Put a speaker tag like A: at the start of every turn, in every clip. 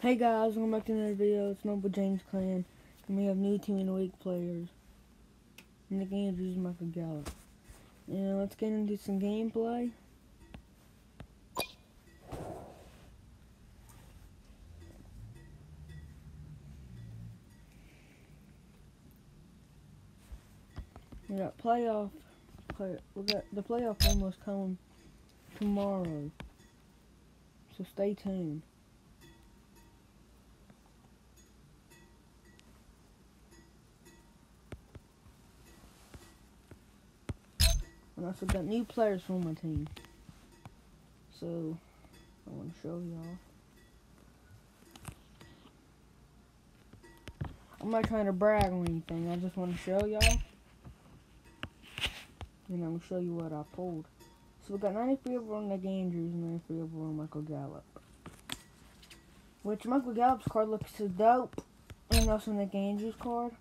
A: Hey guys, welcome back to another video. It's Noble James Clan, and we have new team the week players. Nick Andrews and Michael Gallup. Now let's get into some gameplay. We got playoff. Play, we got the playoff almost coming tomorrow, so stay tuned. And I also got new players for my team. So, I want to show y'all. I'm not trying to brag or anything. I just want to show y'all. And I'm going to show you what I pulled. So we got 93 overall Nick Andrews and 93 overall Michael Gallup. Which Michael Gallup's card looks so dope. And also Nick Andrews card.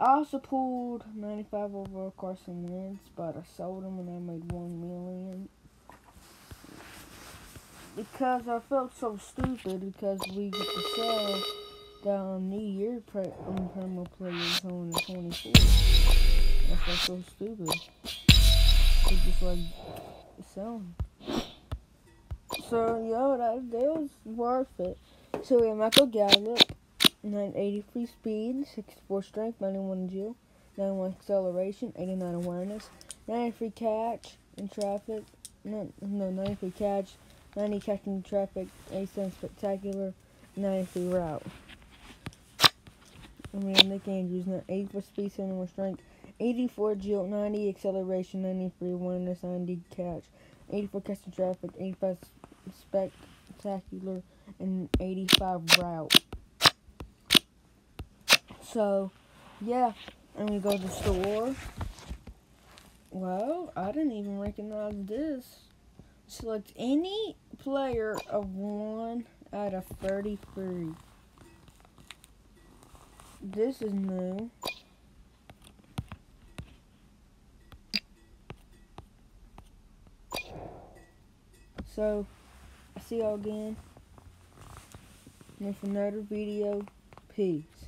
A: I also pulled 95 over Carson Wentz, but I sold him and I made 1 million. Because I felt so stupid because we get to sell the New Year um, promo players on the 24th. I felt so stupid. To just like sell them. So, yo, that, that was worth it. So we have Michael Gallup. 983 speed, 64 strength, 91 agility, 91 acceleration, 89 awareness, 93 catch in traffic, no, no 93 catch, 90 catch in traffic, 87 spectacular, 93 route. We have Nick Andrews, 84 speed, 71 strength, 84 agility, 90 acceleration, 93 awareness, 90 catch, 84 catch in traffic, 85 spectacular, and 85 route. So, yeah, and we go to the store. Well, I didn't even recognize this. Select any player of 1 out of 33. This is new. So, I see y'all again with another video. Peace.